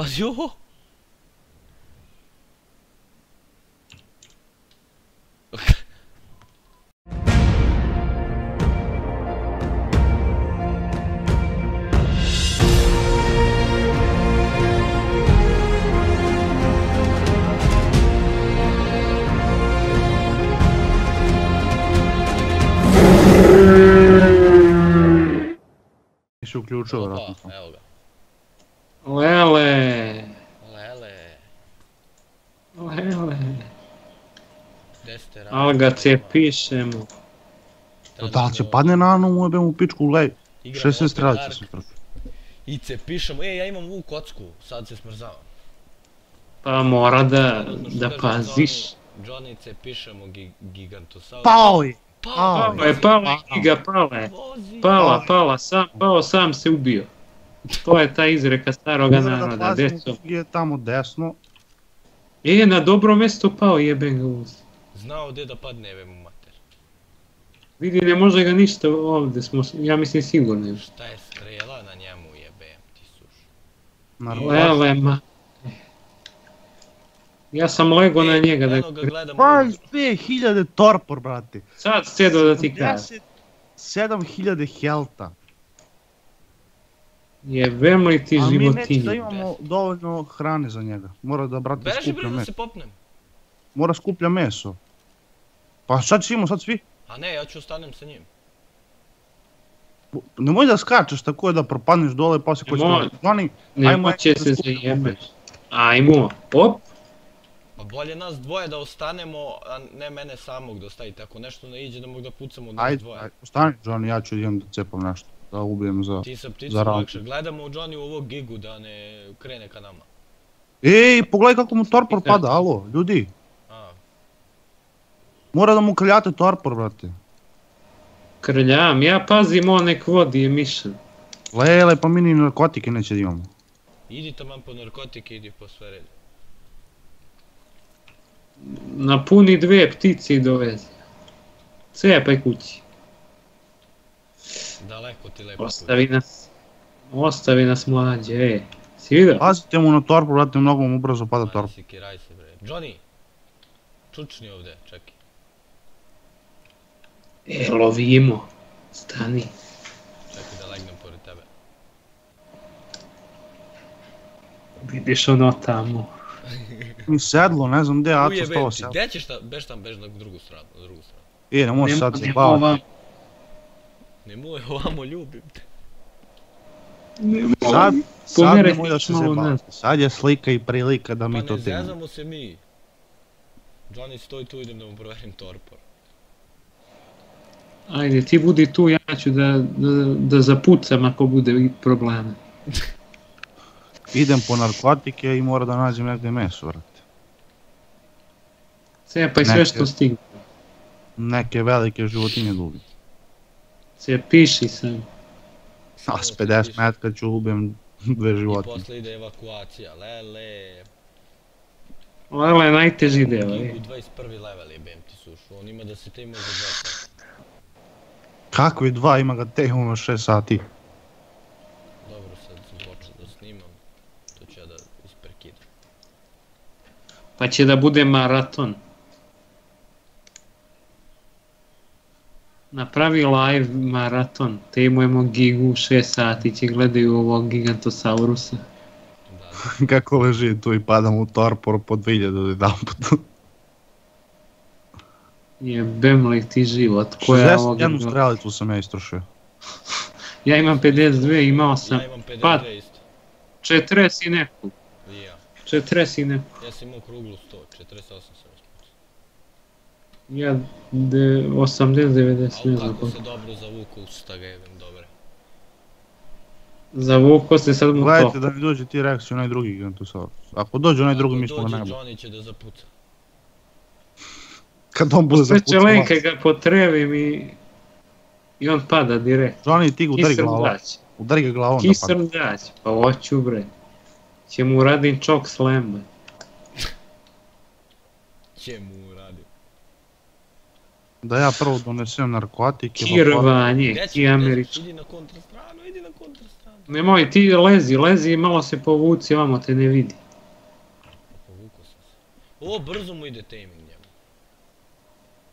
Pazi ovo! Nisi uključio, Opa, vjerojatno. evo ga. Lele, Lele, lele. gde ste Al ga pišemo. Da li će padne na Anu, mu jebem u pičku, gledaj. 16 strelica sam trčao. trčao. Ice, pišemo, e, ja imam ovu kocku, sad se smrzavam. Pa mora da, da paziš. Johnny- Johnny, pišemo gi Gigantosaurus. Pao je! Pao, pao Pa je giga, pala je. Pala, pala, sam, pao, sam se ubio. To je ta izreka staroga da naroda, deco. je tamo desno. E, na dobro mesto pao, jebem ga uz. Znao gdje da padne, jebe mu mater. Vidi, ne može ga ništa ovdje, smo, ja mislim sigurni. Šta je strela na njemu, jebem ti suš. Na Lele, ma. Ja sam lego na njega da... Eno ga gledam. 22.000 torpor, brate. Sad sjedo da ti kažem. 7.000 helta. Jebem li ti A mi neće da životinje? imamo dovoljno hrane za njega. Mora da, brate, Beži skuplja bre da meso. se popnem. Mora skuplja meso. Pa sad ćemo, sad svi. A ne, ja ću ostanem sa njim. Nemoj da skačeš tako je da propadneš dole pa se ko će Nemoj. to... Zvani, Ne Ajmo, moće da se zajebeš. Ajmo, op. Pa bolje nas dvoje da ostanemo, a ne mene samog da ostavite. Ako nešto ne iđe da mogu da pucam od nas dvoje. ajde, ostani Johnny, ja ću idem da cepam nešto. Da ubijem za... Ti sa pticom lakše. Gledamo u Johnny u ovog gigu da ne krene ka nama. Ej, pogledaj kako mu torpor pada, alo, ljudi. A, Mora da mu kaljate torpor, brate. Krljam, ja pazim on nek vodi mišan. Lele, pa mi ni narkotike neće da imamo. idi taman po narkotike, idi po sve red. Napuni dve ptice i dovezi. Cepaj kući. Daleko ti lepo. Ostavi nas. Ostavi nas mlađe, e. Si vidio? Pazite mu na torpor, brate, mnogo mu brzo pada Aj, torpor. sikiraj se bre. Johnny! Čučni ovde, čekaj. E, lovimo. Stani. Čekaj da legnem pored tebe. Vidiš ono tamo. Ni sedlo, ne znam gdje, Aco ti, sedlo. gde ćeš ta, bež tam, bež na drugu stranu, na drugu stranu. E, ne može sad se nemo Nemoj ovamo ljubim te. Sad, sad nemoj da se zebavate. Sad je slika i prilika da Pa mi to ne temamo. zezamo se mi. Johnny, stoj tu, idem da mu proverim torpor. Ajde, ti budi tu, ja ću da, da, da zapucam ako bude problema. Idem po narkotike i mora da nađem negdje meso, brate. Cepaj sve Neke- što stigne. Neke velike životinje da ubim. Cepiši sam. A s 50 metka ću ubijem dve I životinje. posle ide evakuacija, lele. Lele je najteži deo, e. 21. level jebem ti sušu, on ima da se te ima za 200. Kakvi dva, ima ga te ono 6 sati. Dobro, sad sam počeo da snimam. To ću ja da isprekidam. Pa će da bude maraton. Napravi live maraton, te imamo gigu 6 sati, će gledaju ovog gigantosaurusa. Da. Kako leži tu i padam u torpor po 2000 jedan put. Jebem li ti život, koja ovoga... 61 strelicu sam ja istrošio. Ja imam 52, imao sam Ja imam 52 Pa- isto. 40 i neku. I ja. 40 i neku. Ja sam imao kruglu 100, 48 sam. Ja de, 80, 90, Al ne znam kako se dobro zavuku usta ga jebem, dobre. Zavuko se sad mu Gledajte to. da mi dođe T-Rex i onaj drugi Gigantosaurus. Ako dođe onaj drugi mi smo na Dođe, nebu. Johnny će da zapuca. Kad on bude Sve zapucao čelenke vas. ga potrebim i... I on pada direkt. Johnny, ti ga udari glavom. Udari ga glavom da pada. dać. Pa hoću bre. Će mu radim čok slam. Će mu uradim. Da ja prvo donesem narkotike. pa Kirvanje, Gde ćeš, ki američki. Idi na kontrastranu, idi na kontrastranu. Nemoj, ti lezi, lezi i malo se povuci, vamo te ne vidi. Povukao sam se. O, brzo mu ide taming njemu.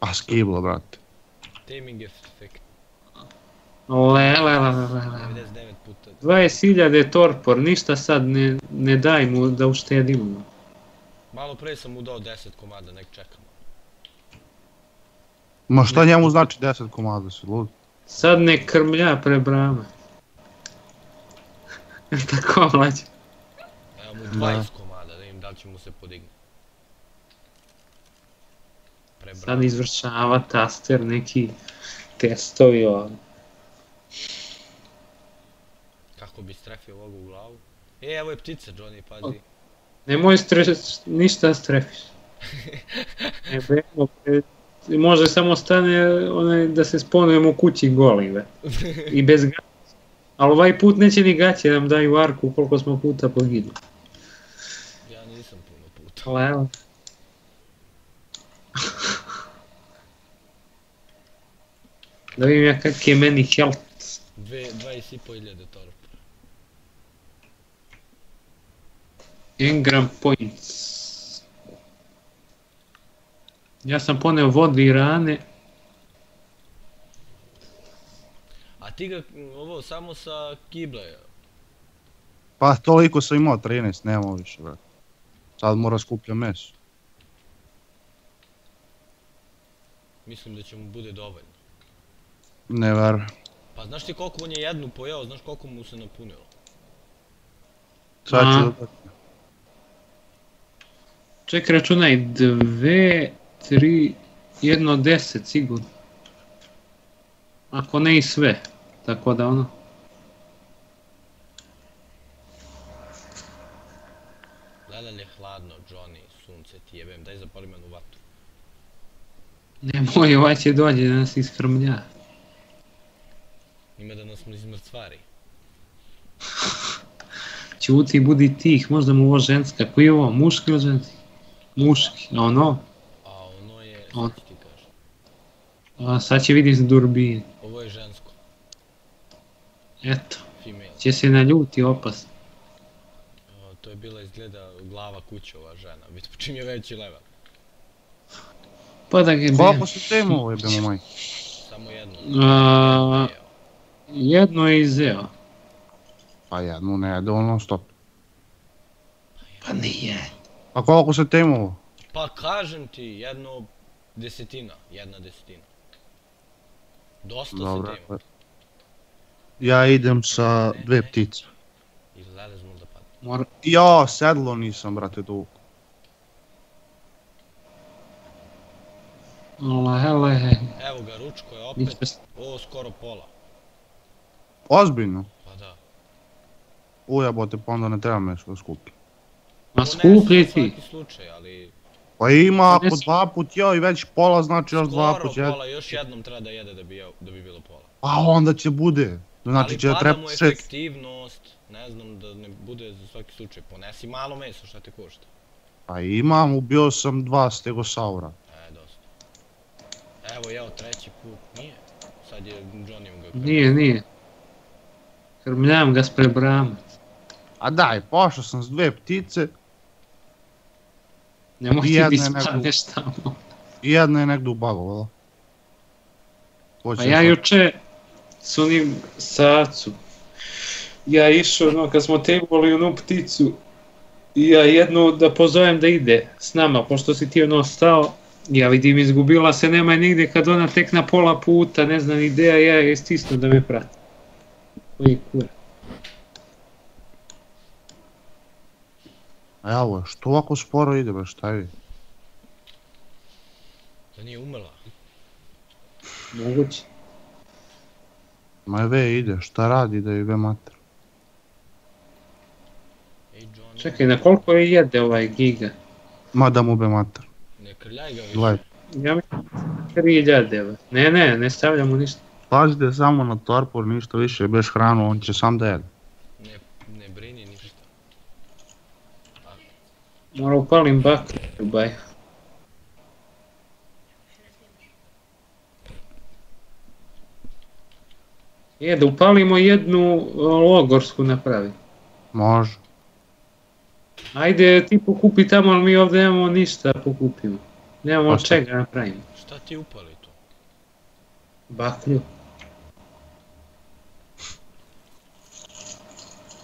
A skiblo, brate. Taming efekt. Le, le, le, le, le, le. 99 puta. 20.000 torpor, ništa sad ne, ne daj mu da uštedimo. Malo pre sam mu dao 10 komada, nek čekamo. Ma šta njemu znači 10 komada, si lud? Sad ne krmlja pre brame. Jel tako mlađe? Evo mu Da. 20 komada, da vidim da li će mu se podigne. Prebrano. Sad izvršava taster neki testovi ovdje. Kako bi strefio ovoga u glavu. E, evo je ptica, Johnny, pazi. Nemoj stres, ništa strefiš. Ne bemo, pre- može samo stane onaj da se sponujemo u kući goli, be. I bez gaća. Ali ovaj put neće ni gaće nam daju arku koliko smo puta pogidli. Ja nisam puno puta. Ali evo. Da vidim ja kak je meni health. Dve, 20 iljade torpa. Engram points. Ja sam poneo vode i rane. A ti ga, ovo, samo sa kible. Pa toliko sam imao 13, nemamo više, brate. Sad mora skuplja meso. Mislim da će mu bude dovoljno. Ne verujem. Pa znaš ti koliko on je jednu pojeo, znaš koliko mu se napunilo? Sad ću da... Ček, računaj, dve, tri, jedno deset sigurno. Ako ne i sve. Tako da ono. Lelel je hladno, Johnny, sunce ti jebem, daj zapali menu vatru. Nemoj, ovaj će dođe da nas iskrmlja. Ima da nas izmrcvari. Ćuti, budi tih, možda mu ovo ženska. Koji je ovo, muški ili ženski? Muški, ono. A ti kažem. A sad će vidi s durbin. Ovo je žensko, Eto, female. će se naljuti opasno. O, to je bila izgleda glava kućova žena, vidi čim je veći level. Pa da ga Koliko si temu, jebemo maj? Samo jedno. A, jedno je izeo. Pa jednu ne jede on non stop. Pa nije. A koliko se temu? Pa kažem ti, jedno desetina, jedna desetina. Dosta Dobro. se tema. Ja idem sa dve ptice. I lelez mu da padne. Mora... Ja, sedlo nisam, brate, tu. Lele, Evo ga, ručko je opet, ovo skoro pola. Ozbiljno. Pa da. Ujebote, pa onda ne treba da skupi. Ma za ti. Svaki slučaj, ali Pa ima, ako dva put jeo i već pola, znači još dva put jede. pola, još jednom treba da jede da bi, jeo- da bi bilo pola. A onda će bude. Znači ali će pada treba mu šest. efektivnost, ne znam da ne bude za svaki slučaj. Ponesi malo meso, šta te košta? Pa imam, ubio sam dva stegosaura. E, dosta. Evo, jeo treći put, nije. Sad je Johnny ga Nije, nije. Krmljam ga spre brame. A daj, pošao sam s dve ptice Nemoj ti nego- ispadneš tamo. i jedna je negdje ubagovala. Pa ja juče s onim sacu. Ja išao, no, kad smo tebali onu pticu, i ja jednu da pozovem da ide s nama, pošto si ti ono stao, ja vidim izgubila se, nema je nigde kad ona tek na pola puta, ne znam ideja, ja je stisnu da me prati. Koji kura. Evo, što ovako sporo ide, ba šta je? Da nije umrla. Moguće. Ma ve ide, šta radi da je ve mater? Čekaj, na koliko je jede ovaj giga? Ma da mu be mater. ne krljaj ga više. Gledaj, Ja mislim 3000 evo. Ne, ne, ne stavljamo ništa. pazite samo na torpor, ništa više, bez hranu, on će sam da jede. Ne, ne brini ništa. Mora upalim bakru, baj. Je, da upalimo jednu logorsku napravi. Može. Ajde ti pokupi tamo, ali mi ovdje nemamo ništa da pokupimo. Nemamo od čega napravimo. Šta ti upali tu? Baklju.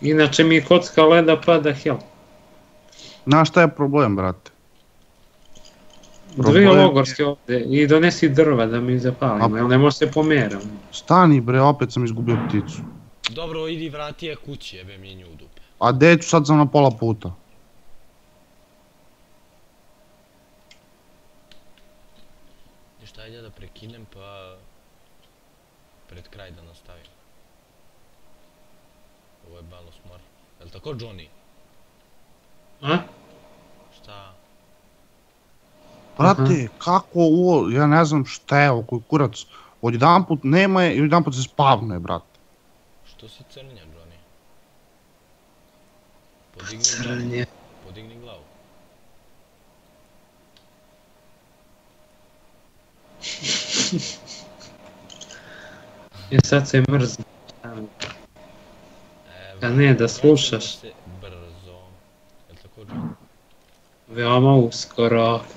Inače mi kocka leda pada hel. Znaš šta je problem, brate? Dve Problem- logorske ovdje i donesi drva da mi zapalimo, A- jel ne može se pomeramo. Stani bre, opet sam izgubio pticu. Dobro, idi vrati je kući, jebe mi nju u dupe. A gdje ću sad sam na pola puta? Ništa, ajde da prekinem pa... Pred kraj da nastavim. Ovo je malo smor. Jel tako Johnny? A? Šta? Brate, kako ovo, ja ne znam šta je ovo, koji kurac. Odjedan put nema je i odjedan put se spavnuje, brate. Što si crnja, Johnny? Podigni glavu. Podigni glavu. I sad se mrzne. Evo, A ne, da slušaš. se Já mám skoro.